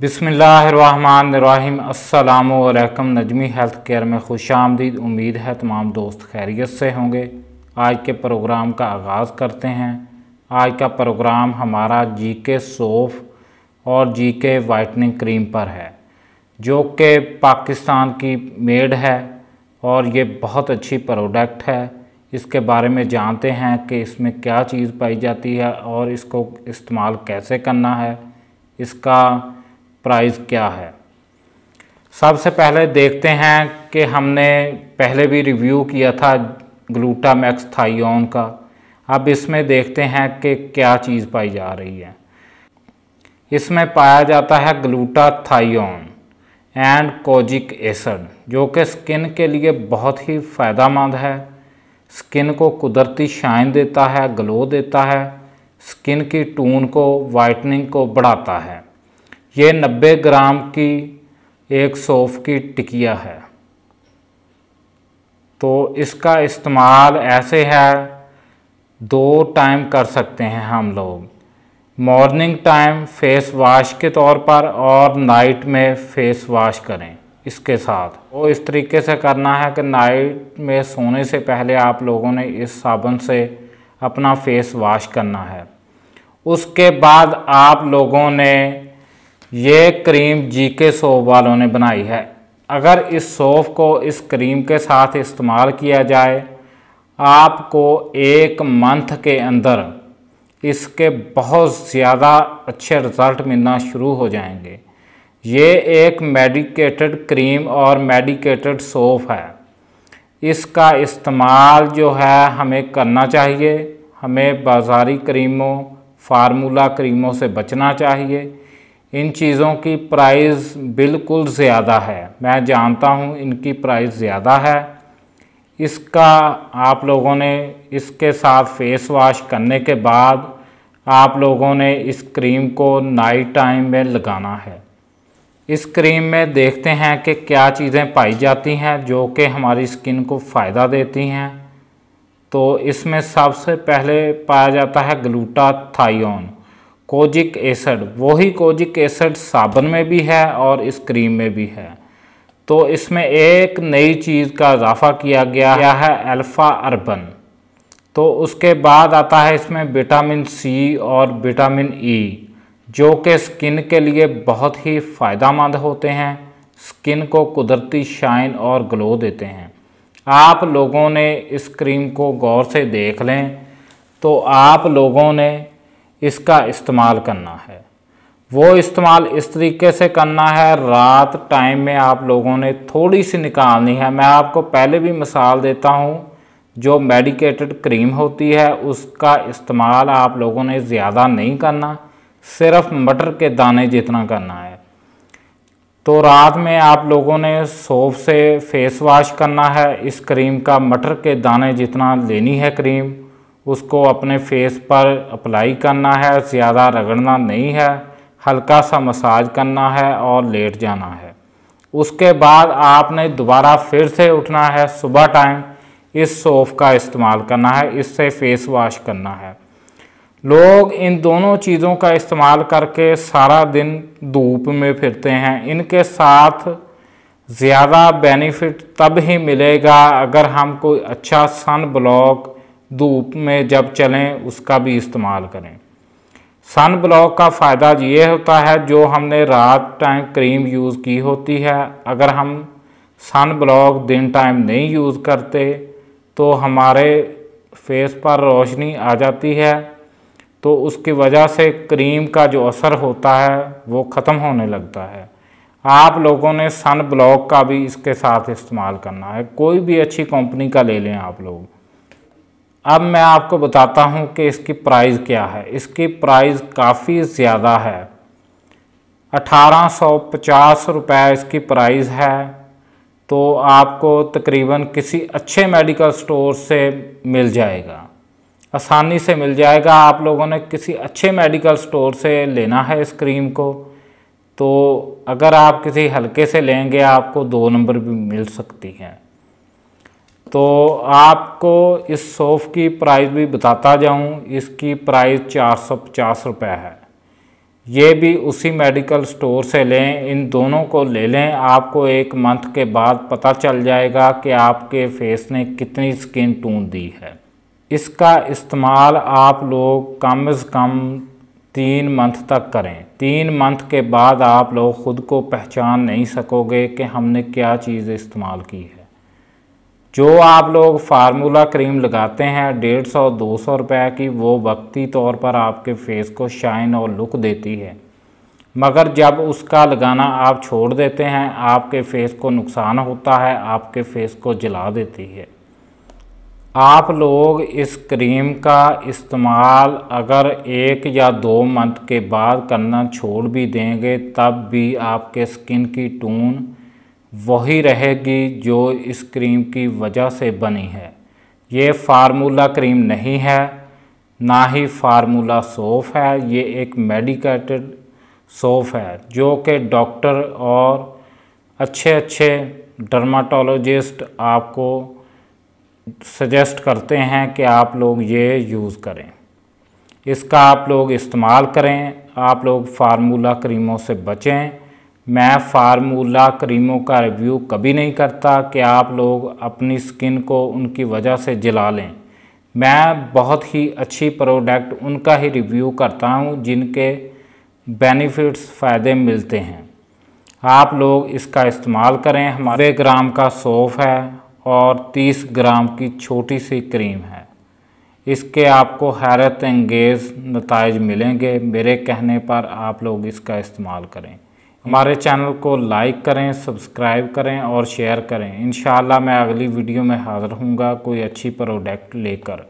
बिसमीम अल्लाम Najmi health care में खुश आमदीद। उम्मीद है तमाम दोस्त खैरियत से होंगे। आज के प्रोग्राम का आगाज़ करते हैं। आज का प्रोग्राम हमारा जी के सोफ और जी के वाइटनिंग क्रीम पर है, जो कि पाकिस्तान की मेड है और ये बहुत अच्छी प्रोडक्ट है। इसके बारे में जानते हैं कि इसमें क्या चीज़ पाई जाती है और इसको इस्तेमाल कैसे करना है। इसका प्राइस क्या है? सबसे पहले देखते हैं कि हमने पहले भी रिव्यू किया था ग्लूटामैक्स थाइयोन का। अब इसमें देखते हैं कि क्या चीज़ पाई जा रही है। इसमें पाया जाता है ग्लूटाथाइयोन एंड कोजिक एसिड, जो कि स्किन के लिए बहुत ही फ़ायदेमंद है। स्किन को कुदरती शाइन देता है, ग्लो देता है। स्किन की टून को, वाइटनिंग को बढ़ाता है। ये 90 ग्राम की एक सौफ की टिकिया है। तो इसका इस्तेमाल ऐसे है, दो टाइम कर सकते हैं हम लोग। मॉर्निंग टाइम फेस वॉश के तौर पर और नाइट में फेस वॉश करें इसके साथ। वो इस तरीके से करना है कि नाइट में सोने से पहले आप लोगों ने इस साबुन से अपना फेस वॉश करना है। उसके बाद आप लोगों ने ये क्रीम जी के सोप वालों ने बनाई है। अगर इस सोप को इस क्रीम के साथ इस्तेमाल किया जाए, आपको एक मंथ के अंदर इसके बहुत ज़्यादा अच्छे रिज़ल्ट मिलना शुरू हो जाएँगे। ये एक मेडिकेटेड क्रीम और मेडिकेटेड सोप है। इसका इस्तेमाल जो है हमें करना चाहिए। हमें बाज़ारी क्रीमों, फार्मूला क्रीमों से बचना चाहिए। इन चीज़ों की प्राइस बिल्कुल ज़्यादा है। मैं जानता हूँ इनकी प्राइस ज़्यादा है। इसका आप लोगों ने इसके साथ फेस वॉश करने के बाद आप लोगों ने इस क्रीम को नाइट टाइम में लगाना है। इस क्रीम में देखते हैं कि क्या चीज़ें पाई जाती हैं जो कि हमारी स्किन को फ़ायदा देती हैं। तो इसमें सबसे पहले पाया जाता है ग्लूटाथाइयोन कोजिक एसिड, वही कोजिक एसिड साबुन में भी है और इस क्रीम में भी है। तो इसमें एक नई चीज़ का इजाफा किया गया क्या है अल्फ़ा अर्बन तो उसके बाद आता है इसमें विटामिन सी और विटामिन ई जो कि स्किन के लिए बहुत ही फ़ायदेमंद होते हैं। स्किन को कुदरती शाइन और ग्लो देते हैं। आप लोगों ने इस क्रीम को गौर से देख लें। तो आप लोगों ने इसका इस्तेमाल करना है। वो इस्तेमाल इस तरीके से करना है, रात टाइम में आप लोगों ने थोड़ी सी निकालनी है। मैं आपको पहले भी मिसाल देता हूँ, जो मेडिकेटेड क्रीम होती है, उसका इस्तेमाल आप लोगों ने ज़्यादा नहीं करना। सिर्फ़ मटर के दाने जितना करना है। तो रात में आप लोगों ने सोप से फेस वॉश करना है। इस क्रीम का मटर के दाने जितना लेनी है क्रीम उसको अपने फेस पर अप्लाई करना है, ज़्यादा रगड़ना नहीं है, हल्का सा मसाज करना है और लेट जाना है। उसके बाद आपने दोबारा फिर से उठना है, सुबह टाइम इस सोफ का इस्तेमाल करना है, इससे फेस वॉश करना है। लोग इन दोनों चीज़ों का इस्तेमाल करके सारा दिन धूप में फिरते हैं। इनके साथ ज़्यादा बेनिफिट तब ही मिलेगा अगर हम कोई अच्छा सन ब्लॉक धूप में जब चलें, उसका भी इस्तेमाल करें। सन ब्लॉक का फ़ायदा ये होता है, जो हमने रात टाइम क्रीम यूज़ की होती है। अगर हम सन ब्लॉक दिन टाइम नहीं यूज़ करते तो हमारे फेस पर रोशनी आ जाती है। तो उसकी वजह से क्रीम का जो असर होता है, वो ख़त्म होने लगता है। आप लोगों ने सन ब्लॉक का भी इसके साथ इस्तेमाल करना है। कोई भी अच्छी कंपनी का ले लें आप लोग। अब मैं आपको बताता हूँ कि इसकी प्राइस क्या है। इसकी प्राइस काफ़ी ज़्यादा है। अठारह सौ पचास रुपये इसकी प्राइस है। तो आपको तकरीबन किसी अच्छे मेडिकल स्टोर से मिल जाएगा। आसानी से मिल जाएगा। आप लोगों ने किसी अच्छे मेडिकल स्टोर से लेना है इस क्रीम को। तो अगर आप किसी हल्के से लेंगे, आपको दो नंबर भी मिल सकती हैं। तो आपको इस सोफ़ की प्राइस भी बताता जाऊँ, इसकी प्राइस चार सौ पचास रुपये है। ये भी उसी मेडिकल स्टोर से लें, इन दोनों को ले लें, आपको एक मंथ के बाद पता चल जाएगा कि आपके फेस ने कितनी स्किन टून दी है। इसका इस्तेमाल आप लोग कम अज़ कम तीन मंथ तक करें। तीन मंथ के बाद आप लोग ख़ुद को पहचान नहीं सकोगे कि हमने क्या चीज़ इस्तेमाल की है। जो आप लोग फार्मूला क्रीम लगाते हैं, डेढ़ सौ, दो सौ रुपये की, वो वक्ती तौर पर आपके फेस को शाइन और लुक देती है। मगर जब उसका लगाना आप छोड़ देते हैं, आपके फेस को नुकसान होता है, आपके फेस को जला देती है। आप लोग इस क्रीम का इस्तेमाल अगर एक या दो मंथ के बाद करना छोड़ भी देंगे, तब भी आपके स्किन की टून वही रहेगी जो इस क्रीम की वजह से बनी है। ये फार्मूला क्रीम नहीं है, ना ही फार्मूला सोफ है। ये एक मेडिकेटेड सोफ है, जो कि डॉक्टर और अच्छे अच्छे डर्माटोलॉजिस्ट आपको सजेस्ट करते हैं कि आप लोग ये यूज़ करें। इसका आप लोग इस्तेमाल करें, आप लोग फार्मूला क्रीमों से बचें। मैं फार्मूला क्रीमों का रिव्यू कभी नहीं करता कि आप लोग अपनी स्किन को उनकी वजह से जला लें। मैं बहुत ही अच्छी प्रोडक्ट उनका ही रिव्यू करता हूँ, जिनके बेनिफिट्स फ़ायदे मिलते हैं। आप लोग इसका इस्तेमाल करें। हमारे ग्राम का सोफ है और 30 ग्राम की छोटी सी क्रीम है। इसके आपको हैरत अंगेज़ नतज मिलेंगे। मेरे कहने पर आप लोग इसका इस्तेमाल करें। हमारे चैनल को लाइक करें, सब्सक्राइब करें और शेयर करें। इन मैं अगली वीडियो में हाज़िर हूँगा कोई अच्छी प्रोडक्ट लेकर।